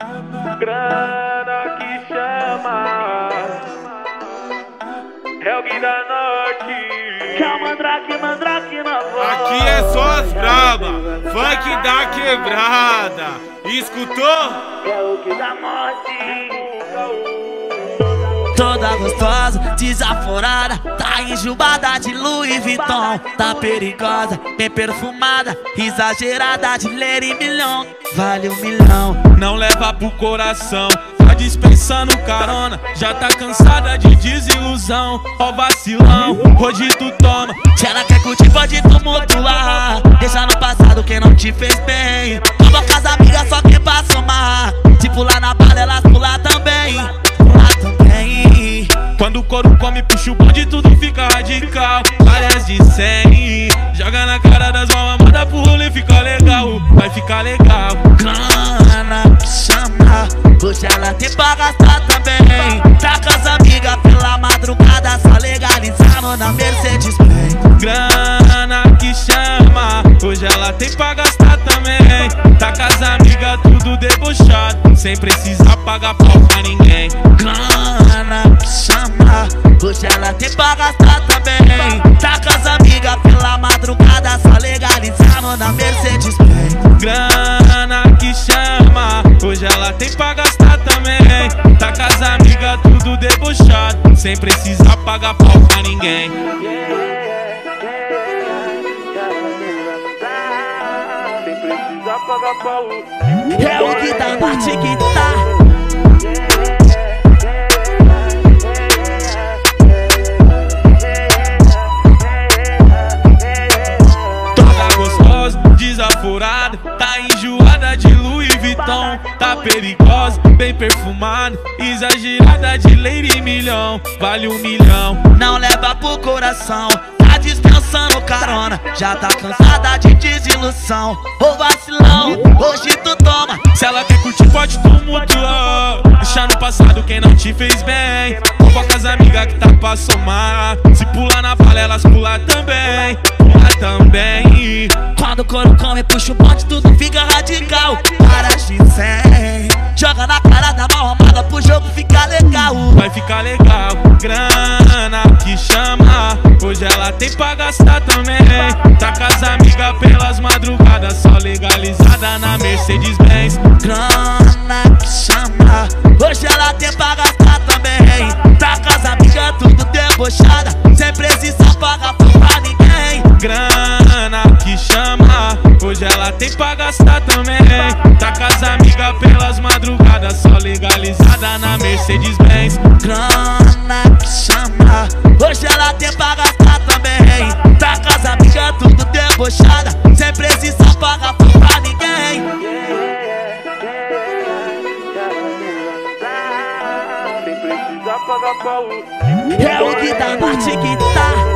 Grana que chama. Helg da Norte. Que é o mandrake, mandrake na voz. Aqui é só as braba, funk da quebrada. Escutou? Helg da morte Toda gostosa, desaforada, tá enjoada de Louis Vuitton, tá perigosa, bem perfumada, exagerada de ler em milhão, vale um milhão. Não leva pro coração, tá dispensando carona, já tá cansada de desilusão, ó vacilão, hoje tu toma. Se ela quer curtir, pode tumultuar, deixa no passado quem não te fez bem. Toma casa amiga, só que pra somar, se pular na bala, elas pular também. Quando o couro come, puxa o bonde, tudo fica radical. Várias de 100, joga na cara das almas, manda pro rolê, fica legal, vai ficar legal. Grana chama, hoje ela tem pra gastar também. Tá com as amigas pela madrugada, só legalizando na Mercedes Benz. Grana que chama, hoje ela tem pra gastar também. Tá com as amigas tudo debochado, sem precisar pagar pau pra ninguém. Grana que chama, hoje ela tem pra gastar também. Tá com as amigas pela madrugada, só legalizando na Mercedes Benz. Grana que chama, hoje ela tem pra gastar também. Tá com as amigas tudo debochado, sem precisar pagar pau pra ninguém. É o que dá tá. Toda gostosa, desaforada, tá enjoada de Louis Vuitton, tá perigosa, bem perfumada, exagerada de Lady Milhão, vale um milhão. Não leva pro coração, dispensando carona. Já tá cansada de desilusão. Ô vacilão, hoje tu toma. Se ela quer curtir, pode tumultuar. Deixa no passado quem não te fez bem. Com as amigas que tá pra somar. Se pular na vala, elas pular também. Pular também. Quando o couro come, puxa o bote, tudo fica radical. Para 100, joga na cara da mal amada pro jogo ficar legal. Vai ficar legal. Grana que chama. Hoje ela tem pra gastar também. Tá com as amigas pelas madrugadas. Só legalizada na Mercedes-Benz. Grana que chama, hoje ela tem pra gastar também. Tá com as amigas tudo debochada, sem precisar pagar pra ninguém. Grana que chama, hoje ela tem pra gastar também. Tá com as amigas pelas madrugadas, só legalizada na Mercedes-Benz. Grana que chama, hoje ela tem pra gastar também. Tá com as amigas tudo debochada, sem precisar pagar pra ninguém. É o que dá bate que tá.